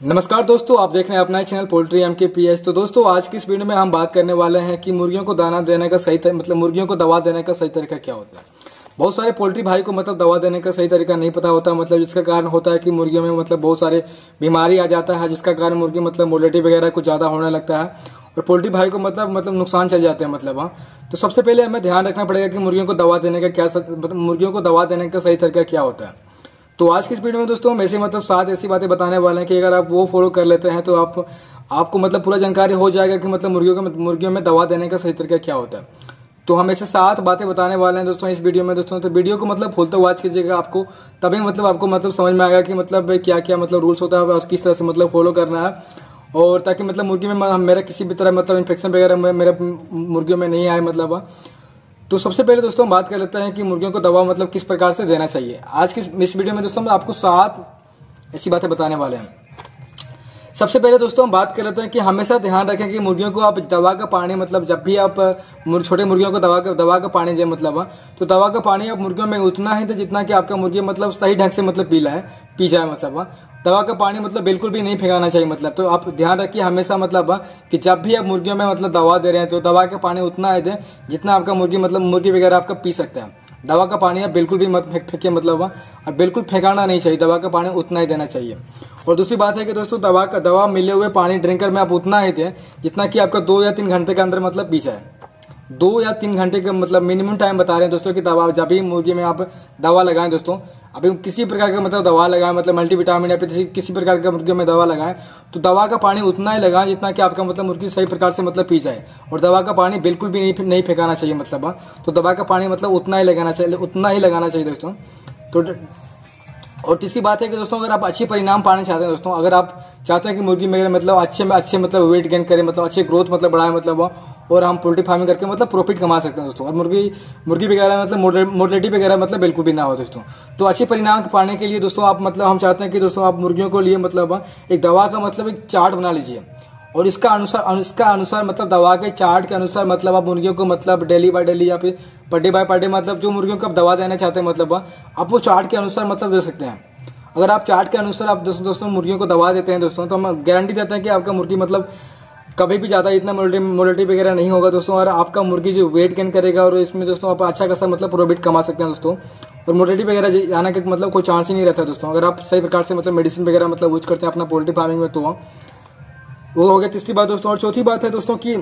नमस्कार दोस्तों, आप देख रहे हैं अपना channel poultry M K P H तो दोस्तों, आज की इस वीडियो में हम बात करने वाले हैं कि मुर्गियों को दाना देने का सही मतलब मुर्गियों को दवा देने का सही तरीका क्या होता है। बहुत सारे पोल्ट्री भाई को मतलब दवा देने का सही तरीका नहीं पता होता मतलब जिसका कारण होता है कि मुर्गियों में मतलब बहुत सारे बीमारी आ जाता है, जिसका कारण मुर्गी मतलब मोलिटी वगैरह कुछ ज़्यादा होने लगता है, और पोल्ट्री भाई को मतलब मतलब नुकसान चल जाते हैं मतलब हाँ। तो सबसे पहले हमें ध्यान रखना पड़ेगा कि मुर्गियों को दवा देने का क्या मतलब मुर्गियों को दवा देने का सही तरीका क्या होता है। तो आज की इस वीडियो में दोस्तों हम ऐसे मतलब सात ऐसी बातें बताने वाले हैं कि अगर आप वो फॉलो कर लेते हैं तो आप, आपको मतलब पूरा जानकारी हो जाएगा कि मतलब मुर्गियों को, मुर्गियों में दवा देने का सही तरीका क्या होता है। तो हम ऐसे सात बातें बताने वाले हैं दोस्तों इस वीडियो में दोस्तों। तो वीडियो को मतलब फुल तो वॉच कीजिएगा आपको, तभी मतलब आपको मतलब समझ में आएगा कि मतलब क्या क्या मतलब रूल्स होता है और किस तरह से मतलब फॉलो करना है। और ताकि मतलब मुर्गी में मेरा किसी भी तरह मतलब इन्फेक्शन वगैरह मेरे मुर्गियों में नहीं आए मतलब तो सबसे पहले दोस्तों हम बात कर लेते हैं कि मुर्गियों को दवा मतलब किस प्रकार से देना चाहिए। आज की इस वीडियो में दोस्तों हम आपको सात ऐसी बातें बताने वाले हैं। सबसे पहले दोस्तों हम बात कर लेते हैं कि हमेशा ध्यान रखें कि मुर्गियों को आप दवा का पानी मतलब जब भी आप छोटे मुर्गियों को दवा का दवा का पानी दें मतलब तो दवा का पानी आप मुर्गियों में उतना ही दे जितना कि आपका मुर्गी मतलब सही ढंग से मतलब पी है पी जाए मतलब दवा का पानी मतलब बिल्कुल भी नहीं फेंकाना चाहिए मतलब तो आप ध्यान रखिए हमेशा मतलब कि जब भी आप मुर्गियों में मतलब दवा दे रहे हैं तो दवा का पानी उतना ही दें जितना आपका मुर्गी मतलब मुर्गी वगैरह आपका पी सकता है। दवा का पानी आप बिल्कुल भी मत फेंक, फेंकिए मतलब और बिल्कुल फेंकाना नहीं चाहिए, दवा का पानी उतना ही देना चाहिए। और दूसरी बात है कि दोस्तों, दवा का, दवा मिले हुए पानी ड्रिंकर में आप उतना ही दें, जितना कि आपका दो या तीन घंटे के अंदर मतलब पी जाए। दो या तीन घंटे का मतलब मिनिमम टाइम बता रहे हैं दोस्तों की दवा जब भी मुर्गी में आप दवा लगाएँ दोस्तों अभी किसी प्रकार का मतलब दवा लगाएँ मतलब मल्टीविटामिन या फिर किसी प्रकार का मुर्गी में दवा लगाएँ तो दवा का पानी उतना ही लगाएँ जितना कि आपका मतलब मुर्गी सही प्रकार से मतलब पी जाए और दवा का पानी बिल्कुल भी नहीं नहीं फेंकाना चाहिए मतलब हाँ। तो दवा का पानी मतलब उतना ही लगाना चाहिए, उतना ही लगाना चाहिए दोस्तों तो और तीसरी बात है कि दोस्तों, अगर आप अच्छे परिणाम पाना चाहते हैं, दोस्तों, अगर आप चाहते हैं कि मुर्गी मेरे मतलब अच्छे में अच्छे मतलब वेट गेन करें मतलब अच्छे ग्रोथ मतलब बढ़ाए मतलब और हम पोल्ट्री फ़ार्मिंग करके मतलब प्रॉफिट कमा सकते हैं, दोस्तों। और मुर्गी मुर्गी वगैरह मतलब मोर्टेलिटी वगैरह मतलब बिल्कुल भी ना हो, दोस्तों। तो अच्छे परिणाम पाने के लिए, दोस्तों, आप मतलब हम चाहते हैं कि, दोस्तों, आप मुर्गियों को लिए मतलब एक दवा का मतलब एक चार्ट बना लीजिए। और इसका अनुसार इसका अनुसार मतलब दवा के चार्ट के अनुसार मतलब आप मुर्गियों को मतलब डेली बाय डेली या फिर per day bye per day मतलब जो मुर्गियों को आप दवा देना चाहते हैं मतलब आप वो चार्ट के अनुसार मतलब दे सकते हैं। अगर आप चार्ट के अनुसार आप दोस्तों दोस्तों मुर्गियों को दवा देते हैं दोस्तों तो हम गारंटी देते हैं कि आपका मुर्गी मतलब कभी भी ज़्यादा इतना मोलिटी वगैरह नहीं होगा दोस्तों, और आपका मुर्गी जो वेट गेन करेगा और इसमें दोस्तों आप अच्छा खासा मतलब प्रॉफिट कमा सकते हैं दोस्तों। और मोलिटी वगैरह आने का मतलब कोई चांस ही नहीं रहता दोस्तों। अगर आप सही प्रकार से मतलब मेडिसिन वगैरह मतलब यूज़ करते हैं, अपना पोल्ट्री फ़ार्मिंग में तो वो हो गया तीसरी बात दोस्तों, और चौथी बात है दोस्तों की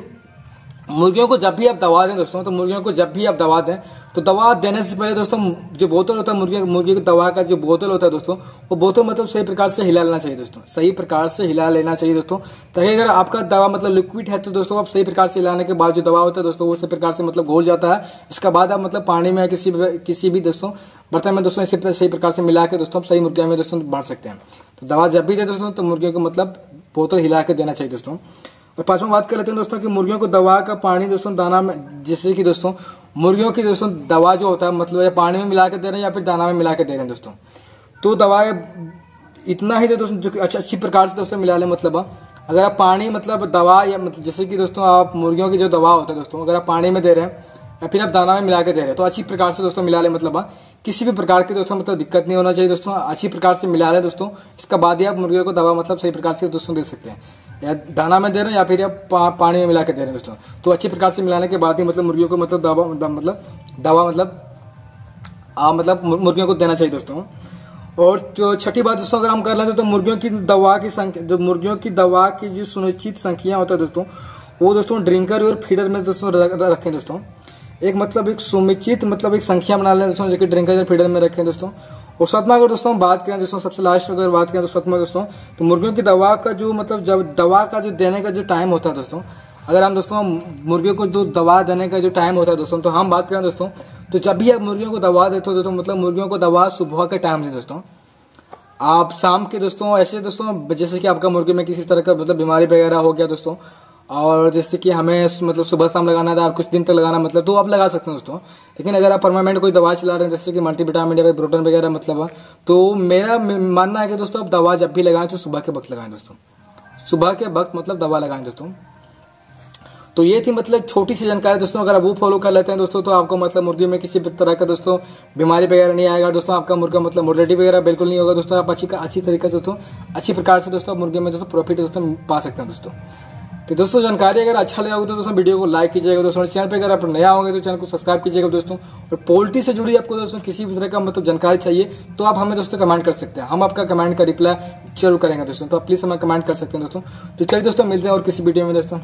मुर्गियों को जब भी आप दवा दें दोस्तों तो मुर्गियों को जब भी आप दवा दें तो दवा देने से पहले दोस्तों, जो बोतल होता है मुर्गी मुर्गी की दवा का जो बोतल होता है दोस्तों, वो बोतल मतलब सही प्रकार से हिला लेना चाहिए दोस्तों, सही प्रकार से हिला लेना चाहिए दोस्तों, ताकि अगर आपका दवा मतलब लिक्विड है तो दोस्तों, आप सही प्रकार से हिलाने के बाद जो दवा होता है दोस्तों, वो सही प्रकार से मतलब घोल जाता है, इसके बाद आप मतलब पानी में किसी किसी भी दोस्तों, बर्तन में दोस्तों इसे सही प्रकार से मिला के दोस्तों सही मुर्गिया में दोस्तों बांट सकते हैं। तो दवा जब भी दे दोस्तों तो मुर्गियों को मतलब बोतल हिला के देना चाहिए दोस्तों। और पांचवा बात कर लेते हैं दोस्तों कि मुर्गियों को दवा का पानी दोस्तों, दाना में, जैसे कि दोस्तों, मुर्गियों की दोस्तों दवा जो होता है मतलब या पानी में मिला के दे रहे हैं या फिर दाना में मिला के दे रहे हैं दोस्तों। तो दवा इतना ही दोस्तों जो अच्छी अच्छी प्रकार से दोस्तों मिला ले मतलब। अगर आप पानी मतलब दवा या मतलब जैसे कि दोस्तों आप मुर्गियों की जो दवा होता है दोस्तों, अगर आप पानी में दे रहे हैं या फिर आप दाना में मिला के दे रहे हैं। तो अच्छी प्रकार से दोस्तों मिला ले मतलब किसी भी प्रकार की दोस्तों मतलब दिक्कत नहीं होना चाहिए दोस्तों। अच्छी प्रकार से मिला ले दोस्तों। इसका बाद ही आप मुर्गियों को दवा मतलब सही प्रकार से दोस्तों दे सकते हैं। या दाना में दे रहे हैं या फिर आप पा, पानी में मिला के दे रहे हैं दोस्तों। तो अच्छी प्रकार से मिलाने के बाद ही मतलब मुर्गियों को मतलब दवा मतलब दवा मतलब आ, मतलब मुर्गियों को देना चाहिए दोस्तों। और जो छठी बात दोस्तों अगर हम कर लेते तो मुर्गियों की दवा की संख्या जो मुर्गियों की दवा की जो सुनिश्चित संख्या होता है दोस्तों वो दोस्तों ड्रिंकर और फीडर में दोस्तों रखें दोस्तों। एक मतलब एक सुनिश्चित मतलब एक संख्या बना लें दोस्तों, जो कि ड्रिंकर फीडर में रखें दोस्तों। और सातवा अगर दोस्तों बात करें, दोस्तों, सबसे लास्ट अगर बात करें तो सातवा दोस्तों तो मुर्गियों की दवा का जो मतलब जब दवा का जो देने का जो टाइम होता है दोस्तों, अगर हम दोस्तों मुर्गियों को जो दवा देने का जो टाइम होता है दोस्तों तो हम बात करें दोस्तों तो जब भी आप मुर्गियों को दवा देते हो दोस्तों मतलब मुर्गियों को दवा सुबह के टाइम से दोस्तों, आप शाम के दोस्तों, ऐसे दोस्तों, जैसे कि आपका मुर्गी में किसी तरह का मतलब बीमारी वगैरह हो गया दोस्तों और जैसे कि हमें मतलब सुबह शाम लगाना था और कुछ दिन तक लगाना मतलब तो आप लगा सकते हैं दोस्तों। लेकिन अगर आप परमानेंट कोई दवा चला रहे हैं, जैसे कि मल्टीविटामिन या प्रोटीन वगैरह मतलब तो मेरा मानना है कि दोस्तों, आप दवा जब भी लगाएँ तो सुबह के वक्त लगाएँ दोस्तों। सुबह के वक्त मतलब दवा लगाएँ दोस्तों। तो ये थी मतलब छोटी सी जानकारी दोस्तों, अगर आप वो फॉलो कर लेते हैं दोस्तों तो आपको मतलब मुर्गी में किसी भी तरह का दोस्तों, बीमारी वगैरह नहीं आएगा दोस्तों, आपका मुर्गा मतलब मोर्टेलिटी वगैरह बिल्कुल नहीं होगा दोस्तों, आप अच्छी अच्छी तरीके दोस्तों, अच्छी प्रकार से दोस्तों मुर्गे में दोस्तों प्रॉफिट दोस्तों पा सकते हैं दोस्तों। तो दोस्तों, जानकारी अगर अच्छा लगा होगा तो दोस्तों, वीडियो को लाइक कीजिएगा। दोस्तों चैनल पे अगर आप नया होंगे तो चैनल को सब्सक्राइब कीजिएगा दोस्तों। और पोल्ट्री से जुड़ी आपको दोस्तों, किसी भी तरह का मतलब जानकारी चाहिए तो आप हमें दोस्तों कमेंट कर सकते हैं। हम आपका कमेंट का रिप्लाई ज़रूर करेंगे दोस्तों तो आप प्लीज़ हमें कमेंट कर सकते हैं दोस्तों। तो चलिए दोस्तों, मिलते हैं और किसी वीडियो में दोस्तों।